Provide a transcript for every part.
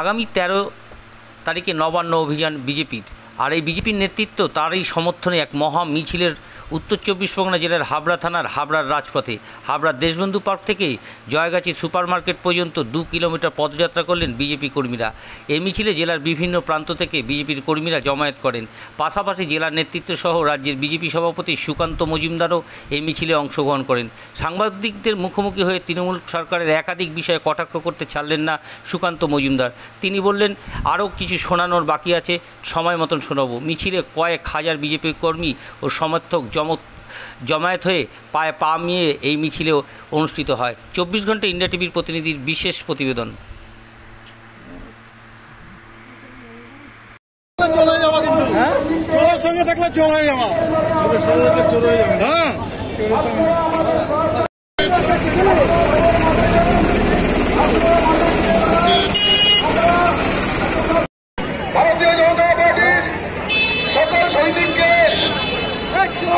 আগামী তেরো তারিখে নবান্ন অভিযান বিজেপির। আর এই বিজেপির নেতৃত্ব তারই সমর্থনে এক মহা মিছিলের উত্তর চব্বিশ পরগনা জেলার হাবড়া থানার হাবড়ার রাজপথে। হাবড়ার দেশবন্ধু পার্ক থেকে জয়গাছি সুপার মার্কেট পর্যন্ত দু কিলোমিটার পদযাত্রা করলেন বিজেপি কর্মীরা। এই মিছিলে জেলার বিভিন্ন প্রান্ত থেকে বিজেপির কর্মীরা জমায়েত করেন। পাশাপাশি জেলার নেতৃত্ব সহ রাজ্যের বিজেপি সভাপতি সুকান্ত মজুমদারও এই মিছিলে অংশগ্রহণ করেন। সাংবাদিকদের মুখোমুখি হয়ে তৃণমূল সরকারের একাধিক বিষয়ে কটাক্ষ করতে ছাড়লেন না সুকান্ত মজুমদার। তিনি বললেন, আরও কিছু শোনানোর বাকি আছে। সময় মতন শোনাবো। মিছিলে কয়েক হাজার বিজেপি কর্মী ও সমর্থক জমক জমায়েত হয়ে পায়ে পা মিয়ে এই মিছিলে অনুষ্ঠিত হয়। চব্বিশ ঘণ্টা ইন্ডিয়া টিভির প্রতিনিধির বিশেষ প্রতিবেদন। সঙ্গে থাকলে চোর হয়ে যাওয়া হ্যাঁ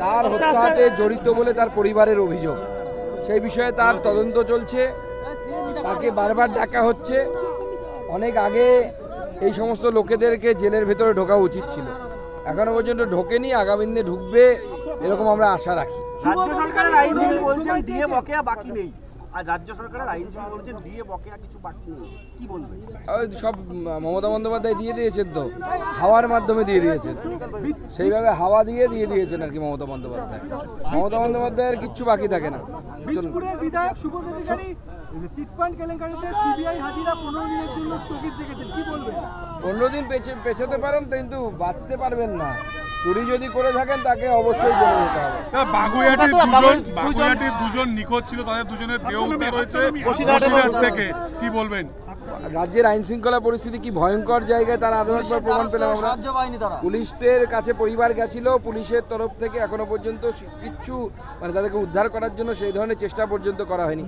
তার হত্যাতে জড়িত বলে তার পরিবারের অভিযোগ। সেই বিষয়ে তার তদন্ত চলছে। তাকে বারবার ডাকা হচ্ছে। অনেক আগে এই সমস্ত লোকেদেরকে জেলের ভেতরে ঢোকা উচিত ছিল। এখনও পর্যন্ত ঢোকেনি, আগামী দিনে ঢুকবে, এরকম আমরা আশা রাখি। রাজ্য সরকারের আইনজীবী বলছেন ডিএ বকেয়া বাকি নেই। আর রাজ্য সরকারের আইনজীবী বলছেন ডিএ বকেয়া কিছু বাকি নেই। কি বলবেন? সব মমতা বন্দ্যোপাধ্যায় দিয়ে দিয়েছেন তো। হাওয়ার মাধ্যমে দিয়ে দিয়েছেন। সেইভাবে হাওয়া দিয়ে দিয়ে দিয়েছেন আর কি মমতা বন্দ্যোপাধ্যায়। মমতা বন্দ্যোপাধ্যায়ের কিচ্ছু বাকি থাকে না। বিধায়ক সুবোধ অধিকারী চিটফান্ড কেলেঙ্কারিতে সিবিআই হাজিরা পনেরো দিনের জন্য স্থগিত রেখেছেন। কি বলবেন? পনেরো দিন পেছে পেছোতে পারেন কিন্তু বাঁচতে পারবেন না। চুরি যদি করে থাকেন তাকে অবশ্যই জেলে যেতে হবে। বাগুইয়াটির দুজন বাগুইয়াটির দুজন নিখোঁজ ছিল তাদের দুজনের দেহ উদ্ধার হয়েছে বসিরহাট থেকে। কি বলবেন? রাজ্যের আইন শৃঙ্খলা পরিস্থিতি কি ভয়ঙ্কর জায়গায় তার একবার প্রমাণ পেলাম আমরা? পুলিশদের কাছে পরিবার গেছিল পুলিশের তরফ থেকে এখনও পর্যন্ত কিচ্ছু মানে তাদেরকে উদ্ধার করার জন্য সেই ধরনের চেষ্টা পর্যন্ত করা হয়নি।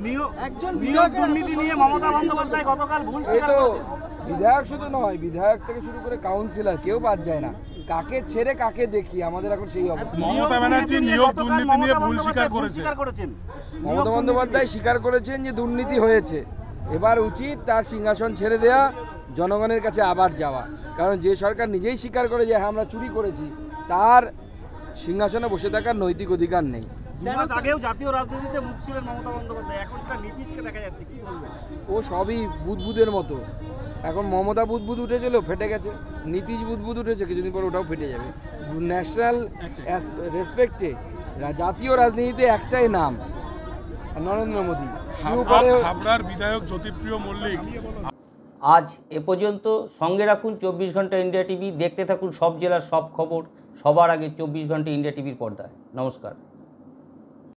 একজন নিয়োগ দুর্নীতি নিয়ে মমতা বন্দ্যোপাধ্যায় গতকাল ভুল এই তো বিধায়ক শুধু নয় বিধায়ক থেকে শুরু করে কাউন্সিলর কেউ বাদ যায় না। কাকে ছেড়ে কাকে দেখি? আমাদের এখন সেই অবস্থা। মমতা ব্যানার্জি নিয়োগ দুর্নীতি নিয়ে ভুল স্বীকার করেছেন। মমতা বন্দ্যোপাধ্যায় স্বীকার করেছেন যে দুর্নীতি হয়েছে। এবার উচিত তার সিংহাসন ছেড়ে দেয়া জনগণের কাছে আবার যাওয়া। কারণ যে সরকার নিজেই স্বীকার করে যে হ্যাঁ আমরা চুরি করেছি তার সিংহাসনে বসে থাকার নৈতিক অধিকার নেই। মাস আগেও জাতীয় রাজনীতিতে মুখ ছিলেন মমতা বন্দ্যোপাধ্যায় এখন সেটা নীতিশকে দেখা যাচ্ছে কি বলবেন? ও সবই বুদবুদের মতো। এখন মমতা বুদবুদ উঠেছিল ফেটে গেছে। নীতিশ বুদবুদ উঠেছে কিছুদিন পর ওটাও ফেটে যাবে। ন্যাশনাল রেসপেক্টে জাতীয় রাজনীতিতে একটাই নাম নরেন্দ্র মোদী। হাবড়ার বিধায়ক জ্যোতিপ্রিয় মল্লিক। আজ এ পর্যন্ত সঙ্গে রাখুন চব্বিশ ঘণ্টা ইন্ডিয়া টিভি দেখতে থাকুন সব জেলার সব খবর সবার আগে চব্বিশ ঘণ্টা ইন্ডিয়া টিভির পর্দায়। নমস্কার।